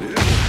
Yeah.